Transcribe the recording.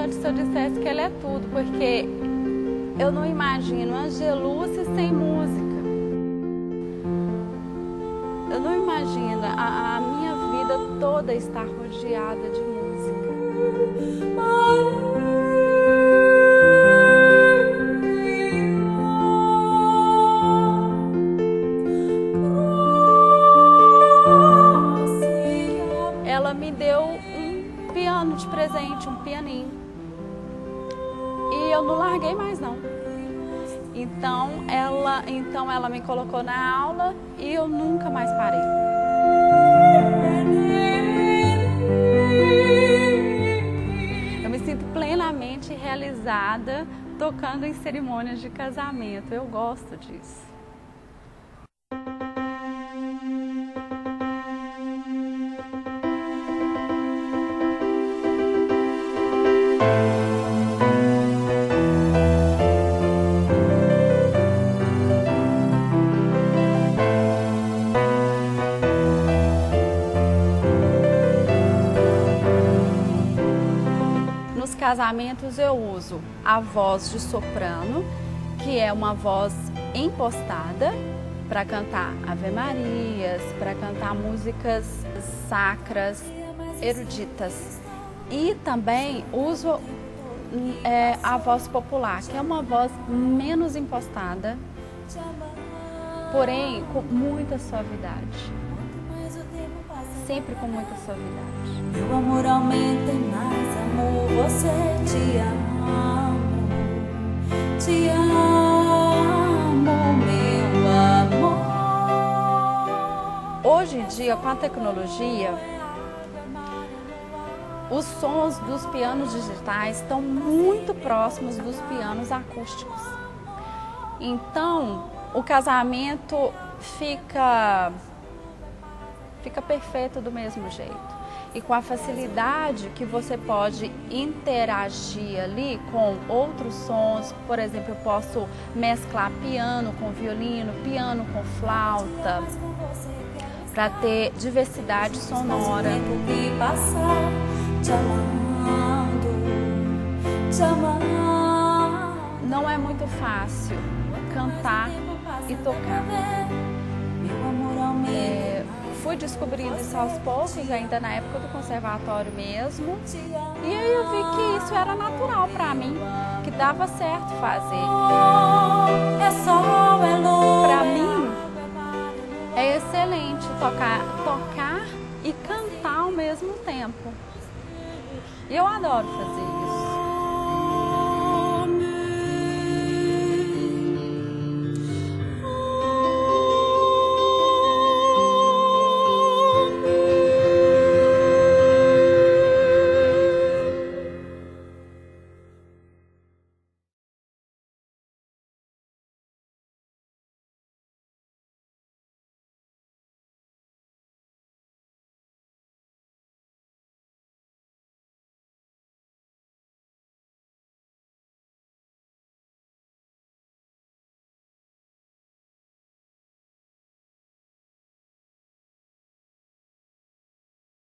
importante se eu dissesse que ele é tudo, porque eu não imagino Angeluce sem música. Eu não imagino a, a minha vida toda estar rodeada de música. Ela me deu piano de presente, um pianinho. E eu não larguei mais não. Então ela, então ela me colocou na aula e eu nunca mais parei. Eu me sinto plenamente realizada tocando em cerimônias de casamento. Eu gosto disso. Casamentos eu uso a voz de soprano, que é uma voz impostada para cantar Ave Marias, para cantar músicas sacras, eruditas. E também uso é, a voz popular, que é uma voz menos impostada, porém com muita suavidade. Sempre com muita suavidade. Meu amor aumenta mais amor, você te amo, te amo, meu amor. Hoje em dia, com a tecnologia, os sons dos pianos digitais estão muito próximos dos pianos acústicos. Então, o casamento fica fica perfeito do mesmo jeito. E com a facilidade que você pode interagir ali com outros sons, por exemplo, eu posso mesclar piano com violino, piano com flauta, para ter diversidade sonora. Não é muito fácil cantar e tocar. Meu amor aumenta. Fui descobrindo isso aos poucos, ainda na época do conservatório mesmo. E aí eu vi que isso era natural para mim, que dava certo fazer. É é. Para mim é excelente tocar, tocar e cantar ao mesmo tempo. E eu adoro fazer